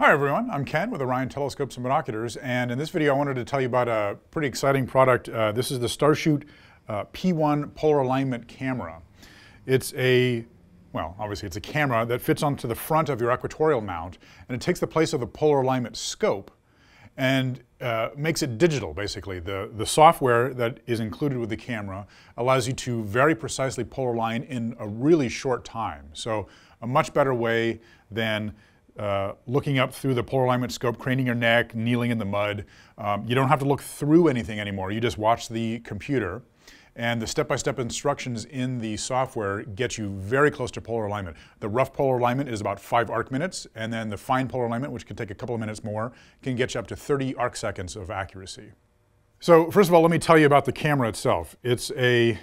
Hi everyone, I'm Ken with Orion Telescopes and Binoculars, and in this video I wanted to tell you about a pretty exciting product. Uh, this is the StarShoot uh, P1 Polar Alignment Camera. It's a, well, obviously it's a camera that fits onto the front of your equatorial mount, and it takes the place of the polar alignment scope and uh, makes it digital, basically. The, the software that is included with the camera allows you to very precisely polar align in a really short time. So a much better way than uh, looking up through the polar alignment scope, craning your neck, kneeling in the mud. Um, you don't have to look through anything anymore. You just watch the computer. And the step-by-step -step instructions in the software get you very close to polar alignment. The rough polar alignment is about five arc minutes, and then the fine polar alignment, which can take a couple of minutes more, can get you up to 30 arc seconds of accuracy. So first of all, let me tell you about the camera itself. It's a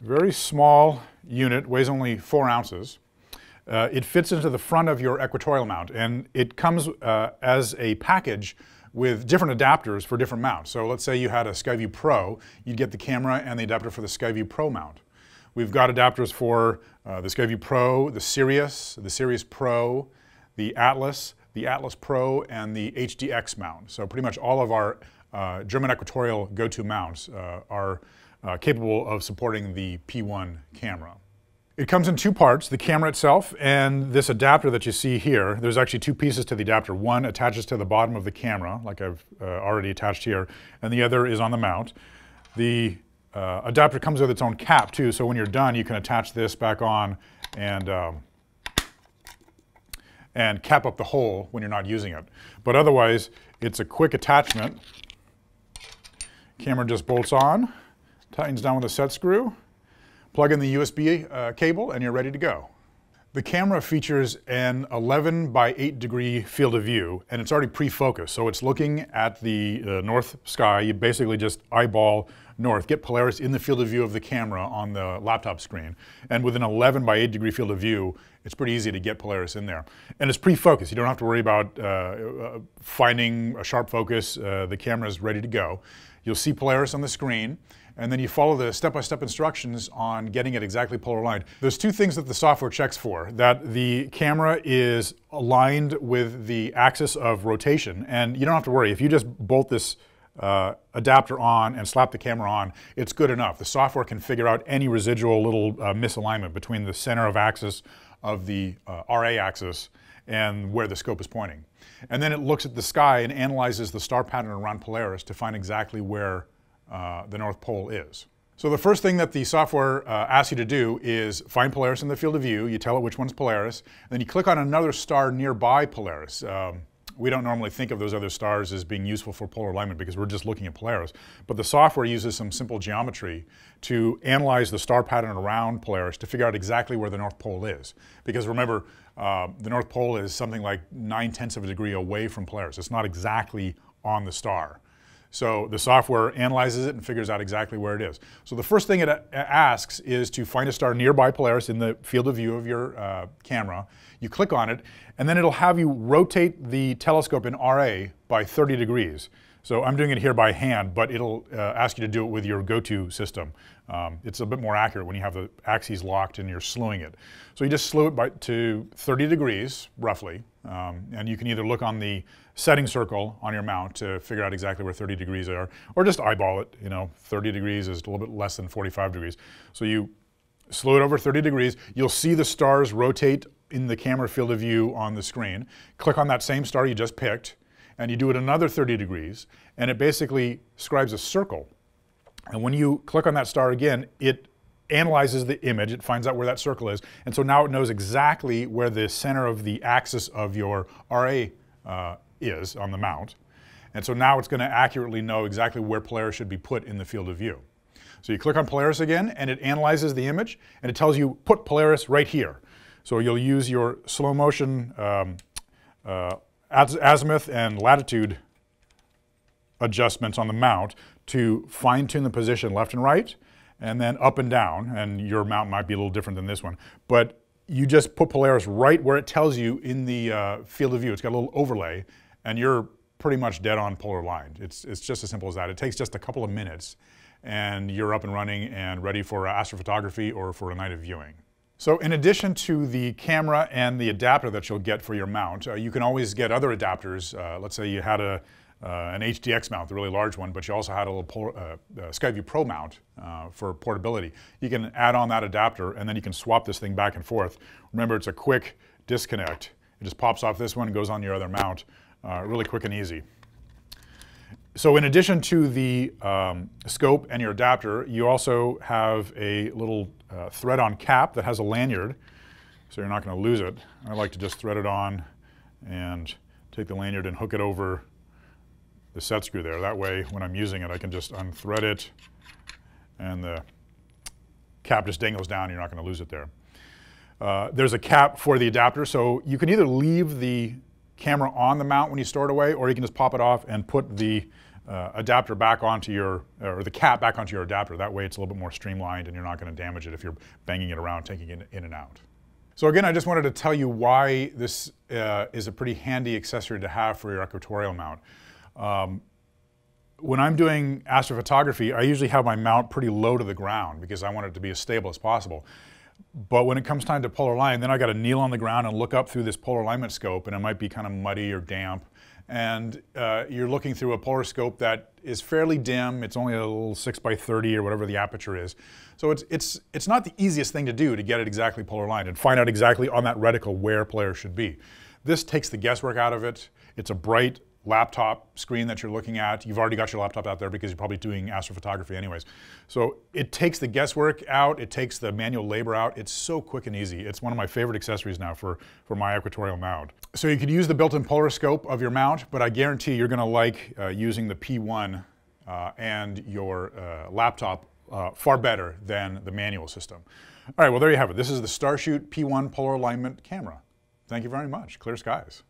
very small unit, weighs only four ounces. Uh, it fits into the front of your equatorial mount and it comes uh, as a package with different adapters for different mounts. So let's say you had a SkyView Pro, you'd get the camera and the adapter for the SkyView Pro mount. We've got adapters for uh, the SkyView Pro, the Sirius, the Sirius Pro, the Atlas, the Atlas Pro, and the HDX mount. So pretty much all of our uh, German equatorial go-to mounts uh, are uh, capable of supporting the P1 camera. It comes in two parts, the camera itself and this adapter that you see here. There's actually two pieces to the adapter. One attaches to the bottom of the camera, like I've uh, already attached here, and the other is on the mount. The uh, adapter comes with its own cap too, so when you're done, you can attach this back on and, um, and cap up the hole when you're not using it. But otherwise, it's a quick attachment. Camera just bolts on, tightens down with a set screw, Plug in the USB uh, cable and you're ready to go. The camera features an 11 by 8 degree field of view and it's already pre-focused. So it's looking at the uh, north sky. You basically just eyeball north, get Polaris in the field of view of the camera on the laptop screen. And with an 11 by 8 degree field of view, it's pretty easy to get Polaris in there. And it's pre-focused. You don't have to worry about uh, uh finding a sharp focus. Uh, the camera is ready to go. You'll see Polaris on the screen and then you follow the step-by-step -step instructions on getting it exactly polar aligned. There's two things that the software checks for, that the camera is aligned with the axis of rotation, and you don't have to worry. If you just bolt this uh, adapter on and slap the camera on, it's good enough. The software can figure out any residual little uh, misalignment between the center of axis of the uh, RA axis and where the scope is pointing. And then it looks at the sky and analyzes the star pattern around Polaris to find exactly where uh, the North Pole is. So the first thing that the software uh, asks you to do is find Polaris in the field of view. You tell it which one's Polaris. And then you click on another star nearby Polaris. Um, we don't normally think of those other stars as being useful for polar alignment because we're just looking at Polaris. But the software uses some simple geometry to analyze the star pattern around Polaris to figure out exactly where the North Pole is. Because remember, uh, the North Pole is something like 9 tenths of a degree away from Polaris. It's not exactly on the star. So the software analyzes it and figures out exactly where it is. So the first thing it asks is to find a star nearby Polaris in the field of view of your uh, camera. You click on it, and then it'll have you rotate the telescope in RA by 30 degrees. So I'm doing it here by hand, but it'll uh, ask you to do it with your go-to system. Um, it's a bit more accurate when you have the axes locked and you're slewing it. So you just slew it by, to 30 degrees, roughly, um, and you can either look on the setting circle on your mount to figure out exactly where 30 degrees are, or just eyeball it, you know, 30 degrees is a little bit less than 45 degrees. So you slew it over 30 degrees, you'll see the stars rotate in the camera field of view on the screen. Click on that same star you just picked, and you do it another 30 degrees, and it basically scribes a circle. And when you click on that star again, it analyzes the image, it finds out where that circle is, and so now it knows exactly where the center of the axis of your RA uh, is on the mount. And so now it's going to accurately know exactly where Polaris should be put in the field of view. So you click on Polaris again, and it analyzes the image, and it tells you, put Polaris right here. So you'll use your slow motion um, uh, azimuth and latitude adjustments on the mount to fine tune the position left and right and then up and down. And your mount might be a little different than this one. But you just put Polaris right where it tells you in the uh, field of view. It's got a little overlay and you're pretty much dead on polar aligned. It's, it's just as simple as that. It takes just a couple of minutes and you're up and running and ready for astrophotography or for a night of viewing. So in addition to the camera and the adapter that you'll get for your mount, uh, you can always get other adapters. Uh, let's say you had a, uh, an HDX mount, the really large one, but you also had a little uh, uh, SkyView Pro mount uh, for portability. You can add on that adapter and then you can swap this thing back and forth. Remember, it's a quick disconnect. It just pops off this one and goes on your other mount. really quick and easy. So in addition to the um, scope and your adapter, you also have a little uh, thread-on cap that has a lanyard, so you're not going to lose it. I like to just thread it on and take the lanyard and hook it over the set screw there. That way, when I'm using it, I can just unthread it and the cap just dangles down. You're not going to lose it there. Uh, there's a cap for the adapter, so you can either leave the camera on the mount when you store it away, or you can just pop it off and put the uh, adapter back onto your, or the cap back onto your adapter. That way it's a little bit more streamlined and you're not going to damage it if you're banging it around, taking it in and out. So again, I just wanted to tell you why this uh, is a pretty handy accessory to have for your equatorial mount. Um, when I'm doing astrophotography, I usually have my mount pretty low to the ground because I want it to be as stable as possible. But when it comes time to polar line, then I got to kneel on the ground and look up through this polar alignment scope, and it might be kind of muddy or damp and uh, you're looking through a polar scope that is fairly dim. It's only a little 6 by 30 or whatever the aperture is. So it's, it's, it's not the easiest thing to do to get it exactly polar aligned and find out exactly on that reticle where Polaris should be. This takes the guesswork out of it. It's a bright, laptop screen that you're looking at. You've already got your laptop out there because you're probably doing astrophotography anyways. So it takes the guesswork out, it takes the manual labor out. It's so quick and easy. It's one of my favorite accessories now for, for my equatorial mount. So you could use the built-in polariscope of your mount, but I guarantee you're gonna like uh, using the P1 uh, and your uh, laptop uh, far better than the manual system. All right, well there you have it. This is the StarShoot P1 polar alignment camera. Thank you very much. Clear skies.